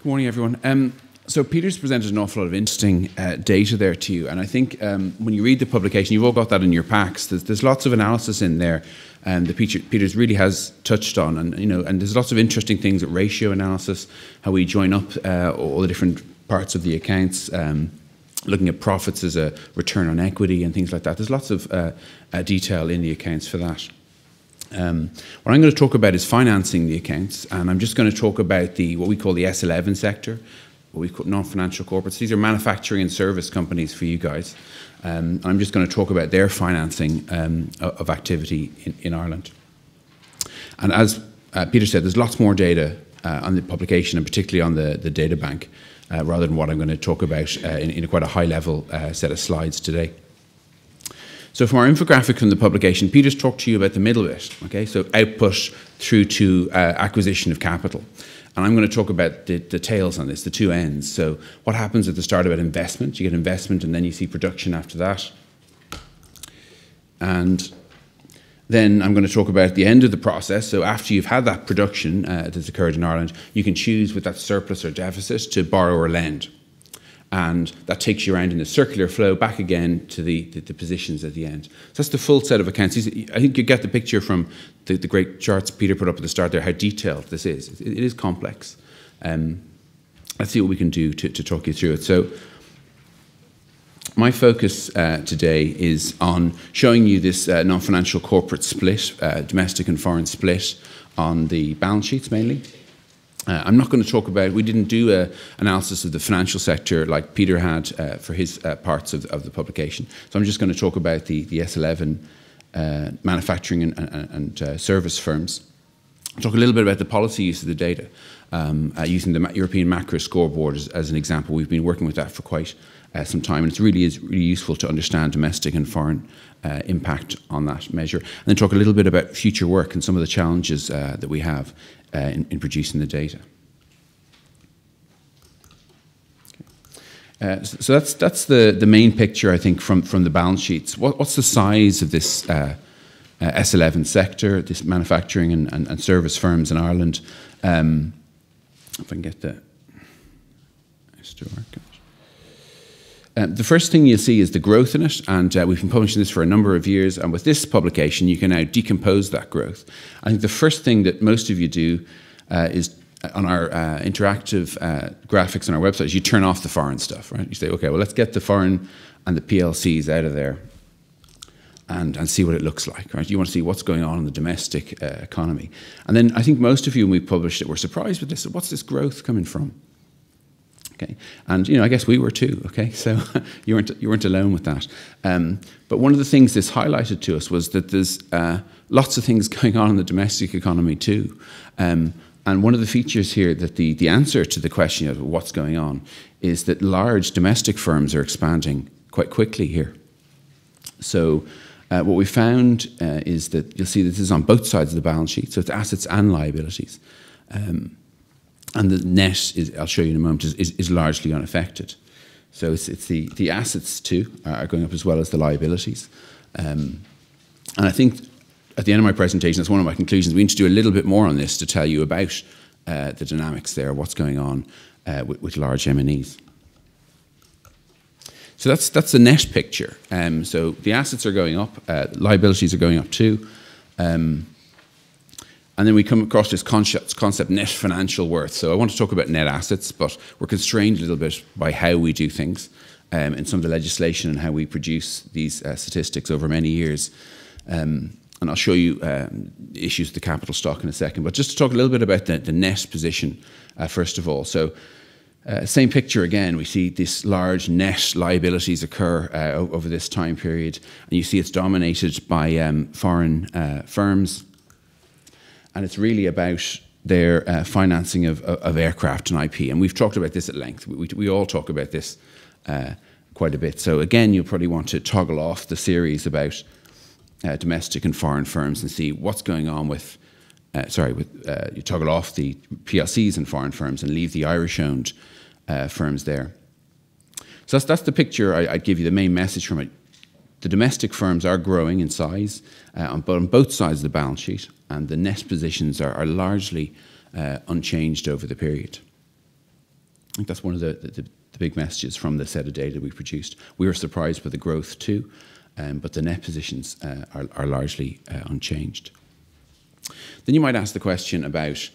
Good morning, everyone. Um, so Peter's presented an awful lot of interesting uh, data there to you, and I think um, when you read the publication, you've all got that in your packs. There's, there's lots of analysis in there um, that Peter, Peters really has touched on, and you know, and there's lots of interesting things at ratio analysis, how we join up uh, all the different parts of the accounts. Um, looking at profits as a return on equity and things like that. There's lots of uh, uh, detail in the accounts for that. Um, what I'm going to talk about is financing the accounts, and I'm just going to talk about the what we call the S11 sector, what we call non-financial corporates. These are manufacturing and service companies for you guys. Um, I'm just going to talk about their financing um, of activity in, in, Ireland. And as uh, Peter said, there's lots more data uh, on the publication, and particularly on the, the data bank, uh, rather than what I'm going to talk about uh, in, in, quite a high-level uh, set of slides today. So from our infographic from the publication, Peter's talked to you about the middle bit, okay? So output through to uh, acquisition of capital. And I'm going to talk about the, the tails on this, the two ends. So what happens at the start about investment? You get investment and then you see production after that. And then I'm going to talk about the end of the process. So after you've had that production uh, that's occurred in Ireland, you can choose with that surplus or deficit to borrow or lend and that takes you around in a circular flow back again to the, the, the, positions at the end. So that's the full set of accounts. I think you get the picture from the, the great charts Peter put up at the start there, how detailed this is. it, it is complex. Um, let's see what we can do to, to talk you through it. So my focus uh, today is on showing you this uh, non-financial corporate split, uh, domestic and foreign split on the balance sheets mainly. Uh, I'm not going to talk about, we didn't do an analysis of the financial sector like Peter had uh, for his uh, parts of, of, the publication. So I'm just going to talk about the, the S11 uh, manufacturing and, and, and uh, service firms. Talk a little bit about the policy use of the data, um, uh, using the European macro scoreboard as, as, an example. We've been working with that for quite some time, and it really is really useful to understand domestic and foreign impact on that measure. And then talk a little bit about future work and some of the challenges that we have uh, in, in, producing the data. Uh, so that's that's the the main picture I think from from the balance sheets. What, what's the size of this uh, uh, S11 sector, this manufacturing and, and, and service firms in Ireland? Um, if I can get the uh, the first thing you'll see is the growth in it, and uh, we've been publishing this for a number of years. And with this publication, you can now decompose that growth. I think the first thing that most of you do uh, is uh, on our uh, interactive graphics on our website, is you turn off the foreign stuff, right? You say, okay, well, let's get the foreign and the PLCs out of there and, and see what it looks like, right? You want to see what's going on in the domestic economy. And then I think most of you, when we published it, were surprised with this. What's this growth coming from? Okay, and you know, I guess we were too. Okay, so you weren't you weren't alone with that. Um, but one of the things this highlighted to us was that there's uh, lots of things going on in the domestic economy too. Um, and one of the features here that the, the answer to the question of what's going on is that large domestic firms are expanding quite quickly here. So uh, what we found uh, is that you'll see this is on both sides of the balance sheet, so it's assets and liabilities. Um, and the net is, I'll show you in a moment, is, is, is largely unaffected. So it's, it's, the, the assets too are going up as well as the liabilities. Um, and I think at the end of my presentation, that's one of my conclusions. We need to do a little bit more on this to tell you about uh, the dynamics there, what's going on uh, with, with, large MNEs. So that's that's the net picture. Um, so the assets are going up, uh, liabilities are going up too. Um, and then we come across this concept, concept net financial worth. So I want to talk about net assets, but we're constrained a little bit by how we do things um, in some of the legislation and how we produce these uh, statistics over many years. Um, and I'll show you um, issues with the capital stock in a second. But just to talk a little bit about the, the net position, uh, first of all. So, uh, same picture again, we see this large net liabilities occur uh, over this time period. And you see it's dominated by um, foreign uh, firms and it's really about their uh, financing of, of, aircraft and IP. And we've talked about this at length. We, we, we all talk about this uh, quite a bit. So again, you'll probably want to toggle off the series about uh, domestic and foreign firms and see what's going on with. Uh, sorry, with, uh, you toggle off the PLCs and foreign firms and leave the Irish-owned uh, firms there. So that's, that's the picture I, would give you. The main message from it the domestic firms are growing in size uh, on, on, both sides of the balance sheet, and the net positions are, are largely uh, unchanged over the period. I think that's one of the, the, the, big messages from the set of data we produced. We were surprised by the growth too, um, but the net positions uh, are, are, largely uh, unchanged. Then you might ask the question about,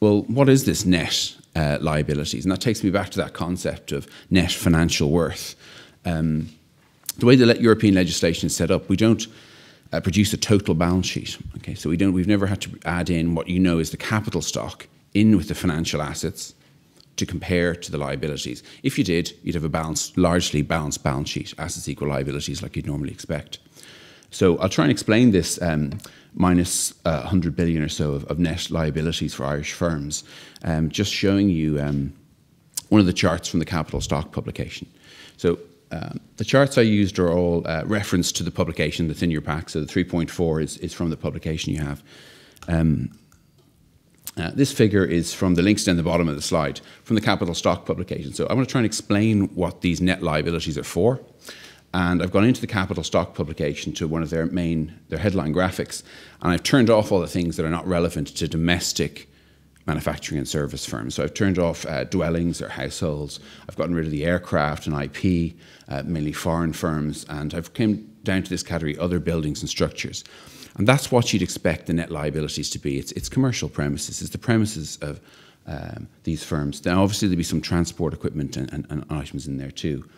well, what is this net uh, liabilities? And that takes me back to that concept of net financial worth. Um, the way the European legislation is set up, we don't uh, produce a total balance sheet. Okay, so we don't. We've never had to add in what you know is the capital stock in with the financial assets to compare to the liabilities. If you did, you'd have a balanced, largely balanced balance sheet, assets equal liabilities, like you'd normally expect. So I'll try and explain this um, minus, uh, 100 billion or so of, of, net liabilities for Irish firms, um, just showing you um, one of the charts from the capital stock publication. So the charts I used are all uh, referenced to the publication that's in your pack. So the 3.4 is, is from the publication you have. Um, uh, this figure is from the links down the bottom of the slide from the capital stock publication. So I want to try and explain what these net liabilities are for. And I've gone into the capital stock publication to one of their main, their headline graphics, and I've turned off all the things that are not relevant to domestic manufacturing and service firms. So I've turned off uh, dwellings or households. I've gotten rid of the aircraft and IP, uh, mainly foreign firms, and I've come down to this category, other buildings and structures. And that's what you'd expect the net liabilities to be. It's, it's commercial premises. It's the premises of um, these firms. Now, obviously, there'll be some transport equipment and, and, and items in there too.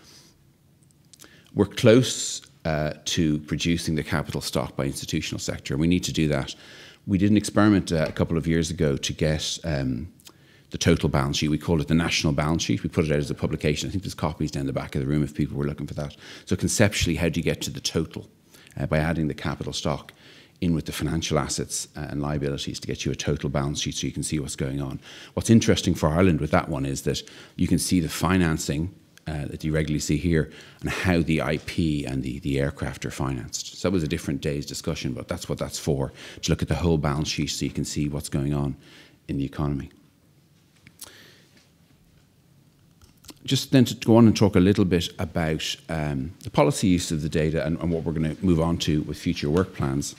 We're close uh, to producing the capital stock by institutional sector, and we need to do that we did an experiment uh, a couple of years ago to get um, the total balance sheet. We called it the national balance sheet. We put it out as a publication. I think there's copies down the back of the room if people were looking for that. So conceptually, how do you get to the total uh, by adding the capital stock? in with the financial assets uh, and liabilities to get you a total balance sheet so you can see what's going on. What's interesting for Ireland with that one is that you can see the financing uh, that you regularly see here and how the IP and the, the aircraft are financed. So that was a different day's discussion, but that's what that's for, to look at the whole balance sheet so you can see what's going on in the economy. Just then to go on and talk a little bit about um, the policy use of the data and, and what we're going to move on to with future work plans.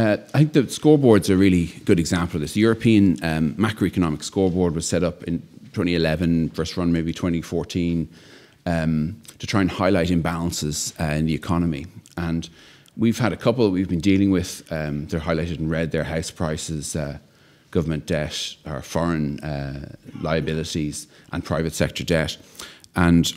Uh, I think the scoreboard's a really good example of this. The European um, macroeconomic scoreboard was set up in 2011, first run maybe 2014, um, to try and highlight imbalances uh, in the economy. And we've had a couple that we've been dealing with. Um, they're highlighted in red. Their house prices, uh, government debt, our foreign uh, liabilities, and private sector debt. And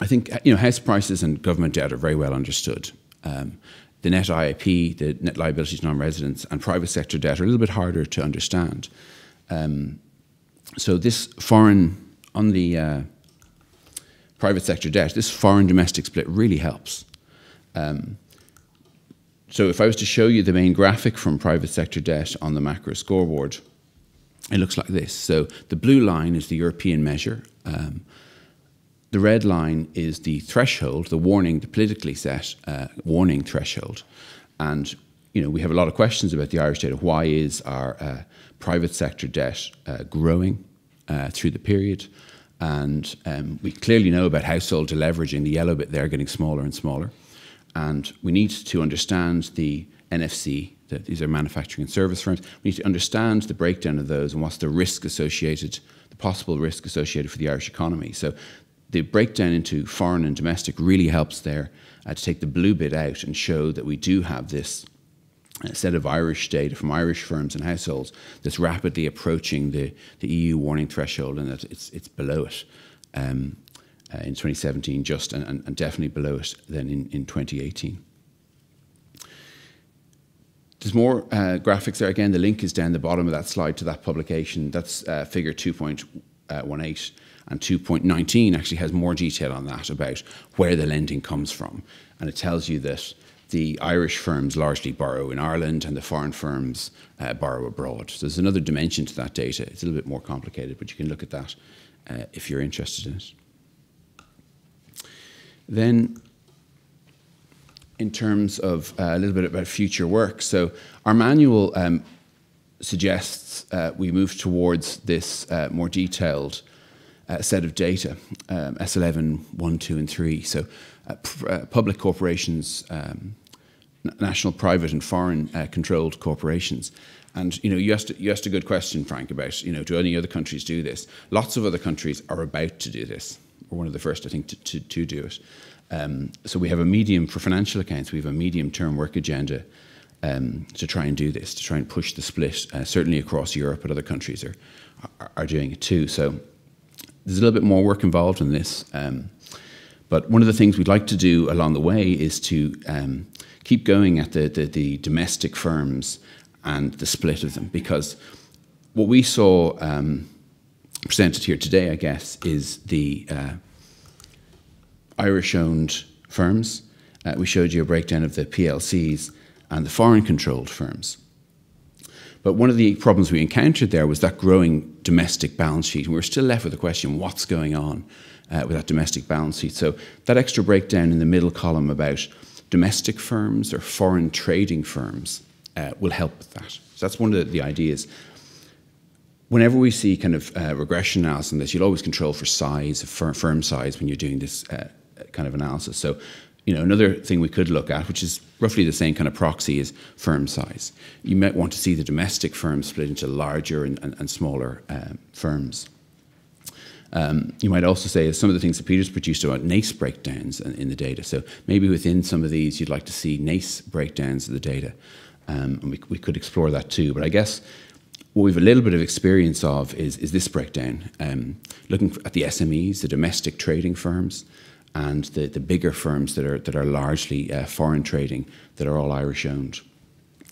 I think you know house prices and government debt are very well understood. Um, the net IIP, the net liabilities non-residents, and private sector debt are a little bit harder to understand. Um, so this foreign, on the uh, private sector debt, this foreign domestic split really helps. Um, so if I was to show you the main graphic from private sector debt on the macro scoreboard, it looks like this. So the blue line is the European measure. Um, the red line is the threshold, the warning, the politically set uh, warning threshold. And you know, we have a lot of questions about the Irish data. Why is our uh, private sector debt uh, growing uh, through the period? And um, we clearly know about household deleveraging, the yellow bit there getting smaller and smaller. And we need to understand the NFC, that these are manufacturing and service firms. We need to understand the breakdown of those and what's the risk associated, the possible risk associated for the Irish economy. So the breakdown into foreign and domestic really helps there uh, to take the blue bit out and show that we do have this uh, set of Irish data from Irish firms and households that's rapidly approaching the, the EU warning threshold and that it's, it's below it um, uh, in 2017 just and, and, and, definitely below it than in, in 2018. There's more uh, graphics there. Again, the link is down the bottom of that slide to that publication. That's uh, figure 2.18. And 2.19 actually has more detail on that about where the lending comes from. And it tells you that the Irish firms largely borrow in Ireland and the foreign firms uh, borrow abroad. So there's another dimension to that data. It's a little bit more complicated, but you can look at that uh, if you're interested in it. Then, in terms of uh, a little bit about future work, so our manual um, suggests uh, we move towards this uh, more detailed uh, set of data, um, S11, 1, 2, and 3. So uh, uh, public corporations, um, national, private, and foreign uh, controlled corporations. And you know, you asked, you asked a good question, Frank, about you know, do any other countries do this? Lots of other countries are about to do this. We're one of the first, I think, to, to, to do it. Um, so we have a medium for financial accounts. We have a medium-term work agenda um, to try and do this, to try and push the split. Uh, certainly across Europe, but other countries are, are, are doing it too. So there's a little bit more work involved in this. Um, but one of the things we'd like to do along the way is to um, keep going at the, the, the, domestic firms and the split of them, because what we saw um, presented here today, I guess, is the uh, Irish-owned firms. Uh, we showed you a breakdown of the PLCs and the foreign-controlled firms. But one of the problems we encountered there was that growing domestic balance sheet. And we are still left with the question what's going on uh, with that domestic balance sheet? So, that extra breakdown in the middle column about domestic firms or foreign trading firms uh, will help with that. So, that's one of the, the ideas. Whenever we see kind of uh, regression analysis on this, you'll always control for size, firm, firm size, when you're doing this uh, kind of analysis. So, you know, another thing we could look at, which is roughly the same kind of proxy, is firm size. You might want to see the domestic firms split into larger and, and, and smaller um, firms. Um, you might also say some of the things that Peter's produced about NACE breakdowns in, the data. So maybe within some of these, you'd like to see NACE breakdowns of the data. Um, and we, we could explore that too. But I guess what we've a little bit of experience of is, is this breakdown. Um, looking at the SMEs, the domestic trading firms, and the, the bigger firms that are, that are largely uh, foreign trading, that are all Irish owned.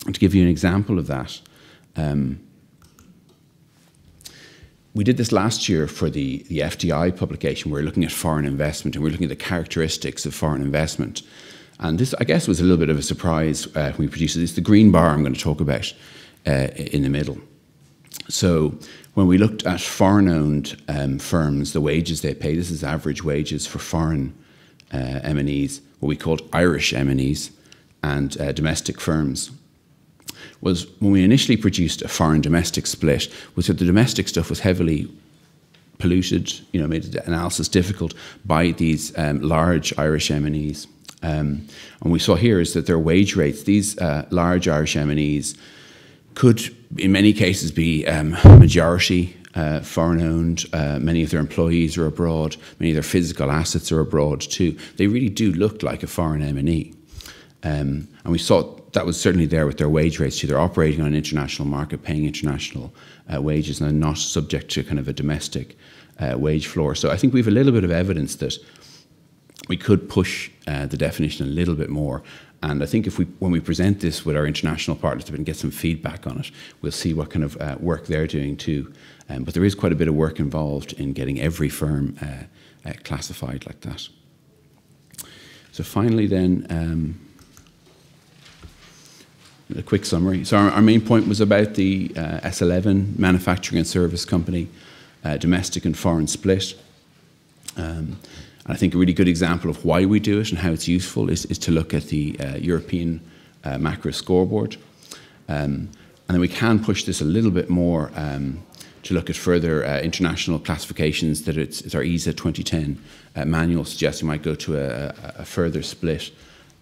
And to give you an example of that, um, we did this last year for the, the FDI publication. We are looking at foreign investment and we are looking at the characteristics of foreign investment. And this, I guess, was a little bit of a surprise uh, when we produced it. It's The green bar I'm going to talk about uh, in the middle. So when we looked at foreign-owned um, firms, the wages they pay, this is average wages for foreign uh, MNEs, what we called Irish MNEs, and uh, domestic firms. Was when we initially produced a foreign domestic split, was that the domestic stuff was heavily polluted, you know, made the analysis difficult by these um, large Irish MNEs. Um, and we saw here is that their wage rates, these uh, large Irish MNEs, could in many cases be um, majority uh, foreign owned. Uh, many of their employees are abroad. Many of their physical assets are abroad too. They really do look like a foreign MNE. Um, and we saw that was certainly there with their wage rates too. They're operating on an international market, paying international uh, wages, and not subject to kind of a domestic uh, wage floor. So I think we have a little bit of evidence that we could push uh, the definition a little bit more and I think if we, when we present this with our international partners and get some feedback on it, we'll see what kind of uh, work they're doing too. Um, but there is quite a bit of work involved in getting every firm uh, uh, classified like that. So finally, then. Um, a quick summary. So our, our, main point was about the uh, S11 manufacturing and service company, uh, domestic and foreign split. Um, and I think a really good example of why we do it and how it's useful is, is to look at the uh, European uh, macro scoreboard. Um, and then we can push this a little bit more um, to look at further uh, international classifications that it's, it's our ESA 2010 uh, manual suggests we might go to a, a further split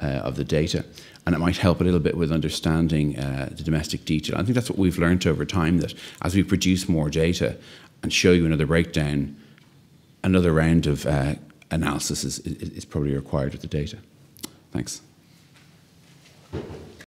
uh, of the data. And it might help a little bit with understanding uh, the domestic detail. I think that's what we've learned over time that as we produce more data and show you another breakdown, another round of analysis is, is, probably required with the data. Thanks.